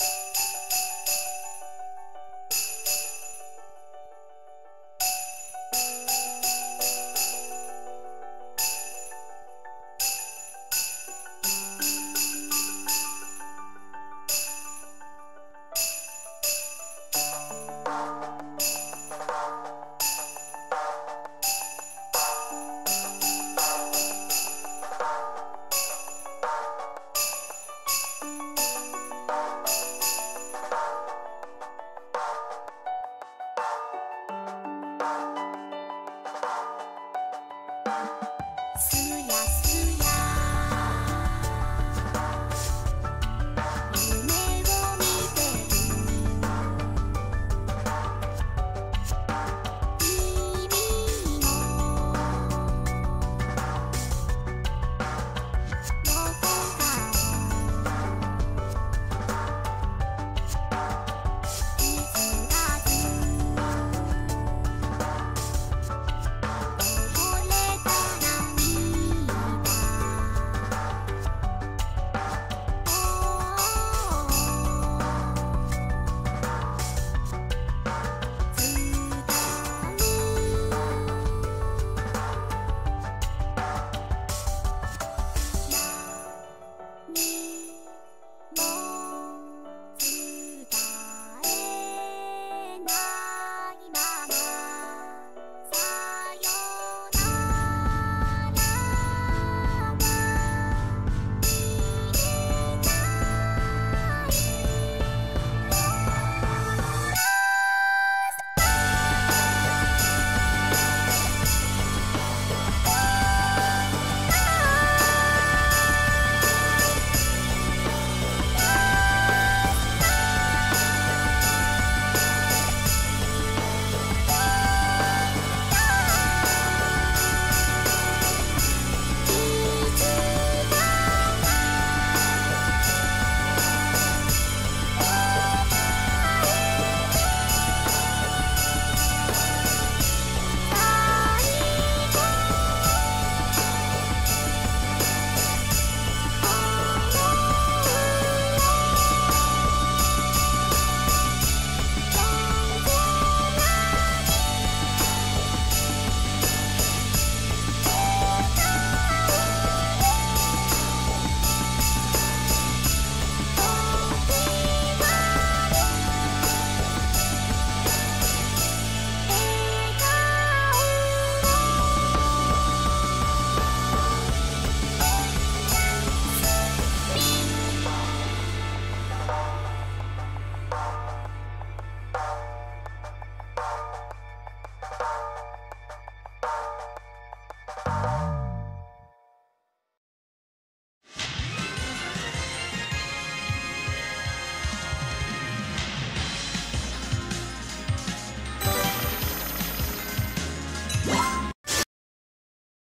you